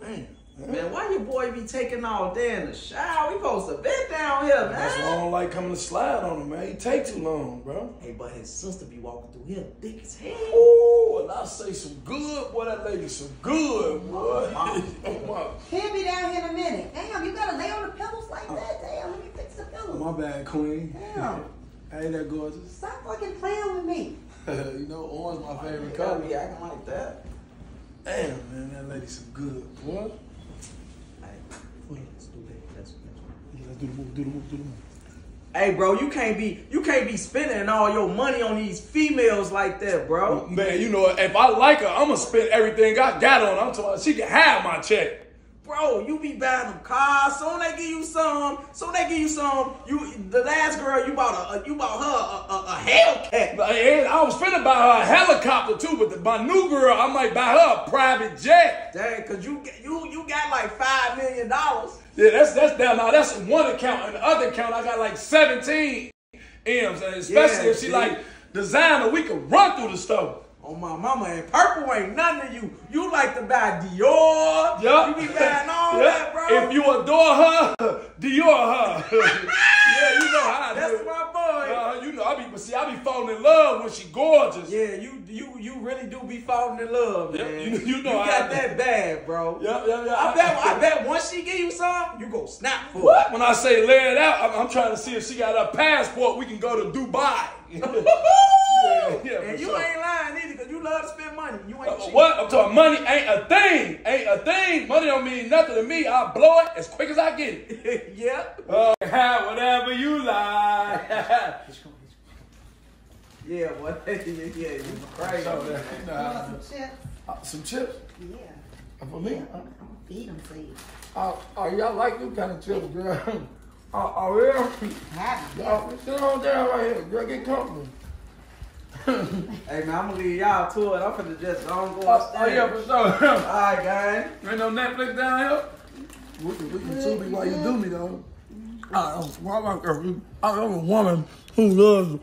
Man, Man, why your boy be taking all day in the shower? We supposed to bed down here, man. that's why I don't like coming to slide on him, man. He take too long, bro. Hey, but his sister be walking through here thick as hell. Oh, and I say some good, boy. That lady some good, boy. Oh, oh, my, He'll be down here in a minute. Damn, you gotta lay on the pillows like that. Damn, let me fix the pillows. my bad, queen. Damn. Ain't that gorgeous? Stop fucking playing with me. you know, orange my favorite You gotta color. be acting like that. Damn, man, that lady some good, boy. Hey, let's do that. Let's, let's. Yeah, let's do the move, do the move, do the move. Hey, bro, you can't be you can't be spending all your money on these females like that, bro. Man, you know, if I like her, I'm gonna spend everything I got on. her. I'm talking. She can have my check. Bro, you be buying them cars. Soon they give you some. Soon they give you some. You the last girl you bought a, a you bought her a, a, a Hellcat. And I was finna buy her a helicopter too, but the, my new girl, I might buy her a private jet. Dang, cause you you you got like five million dollars. Yeah, that's that's down now. That's one account. In the other account, I got like 17 M's, and especially Yeah, if she see? like designer, we could run through the store. Oh my mama, and purple ain't nothing to you. You like to buy Dior. Yeah. You be buying all Yeah. that, bro. If you adore her, Dior her. yeah, you know how I do. That's it. my boy. Uh, you know, I be, but see, I be falling in love when she gorgeous. Yeah, you you you really do be falling in love, Yep, man. you- you know you I got do. that bad, bro. Yeah, yeah, yeah. I bet I bet once she give you some, you go snap for What? When I say lay it out, I'm, I'm trying to see if she got a passport. We can go to Dubai. it. Yeah, yeah, and for you sure. ain't lying either, cause you love to spend money. You ain't Uh, cheap. What? I'm talking money ain't a thing. Ain't a thing. Money don't mean nothing to me. I blow it as quick as I get it. yeah. Uh, have whatever you like. Yeah, what? yeah, yeah, you crazy. So, uh, you know You how I want some chips? Uh, some chips Yeah. for me. I'm gonna feed them for you. Oh, oh, y'all like them kind of chips, girl. Oh, oh yeah. Have them. Y'all sit on down right here. Girl, get comfortable. Hey man, I'm gonna leave y'all to it. I'm finna just go and go Oh, upstairs. oh yeah, for sure. Alright, gang. Ain't no Netflix down here. We can, we can tube me while you do me though. I, I'm, I'm a woman who loves